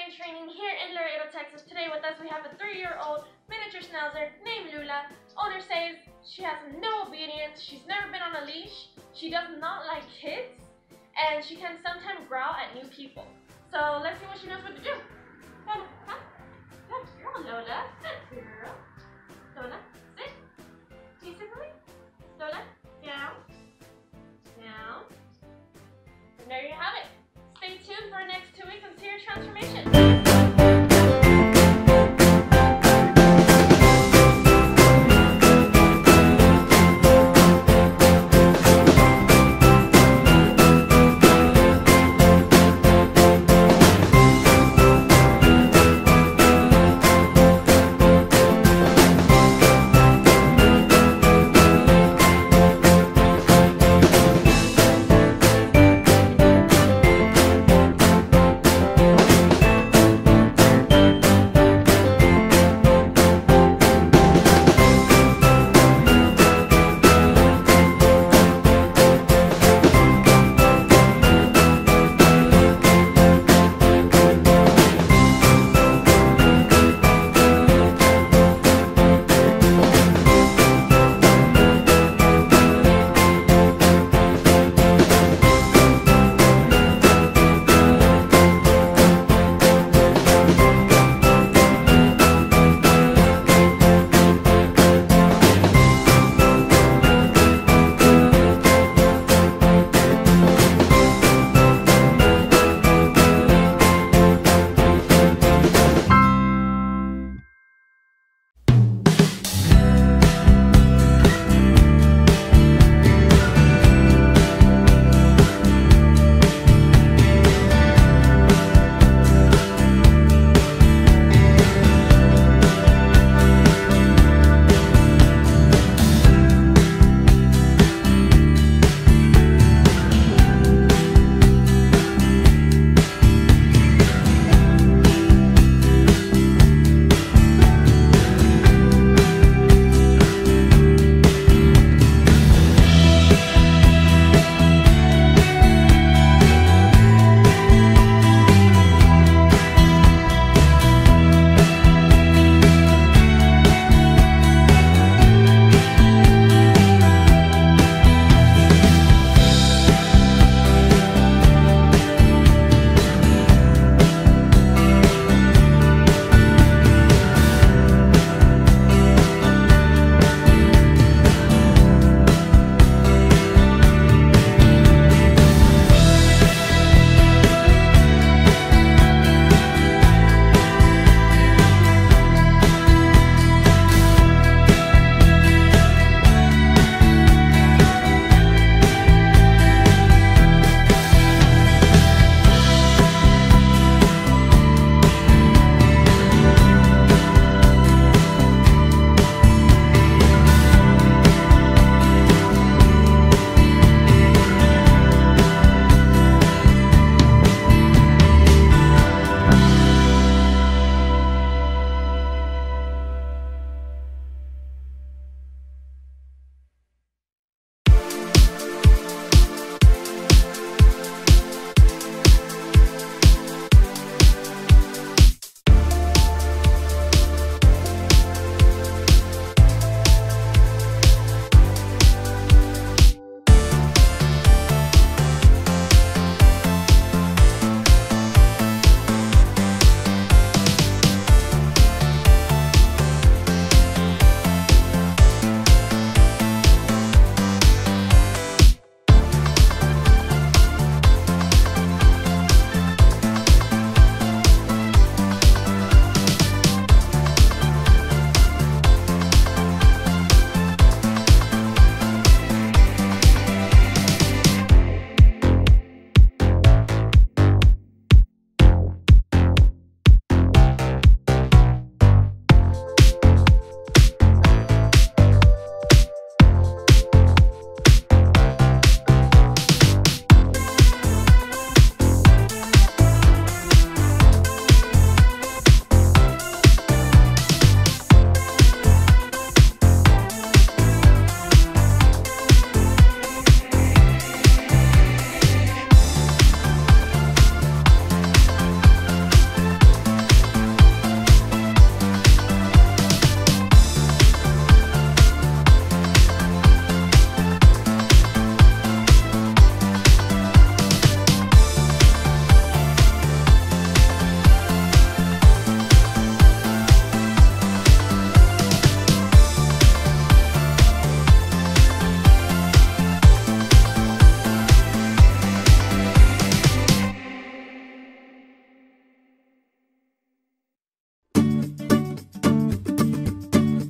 veterinarian training here in Laredo, Texas. Today with us we have a three-year-old miniature schnauzer named Lula. Owner says she has no obedience, she's never been on a leash, she does not like kids, and she can sometimes growl at new people. So let's see what she knows what to do. Come, come. Good girl, Lula. Good girl. Lula, sit. Can you sit for me? Lula, down. Down. And there you have it. Stay tuned for the next two weeks and see your transformation.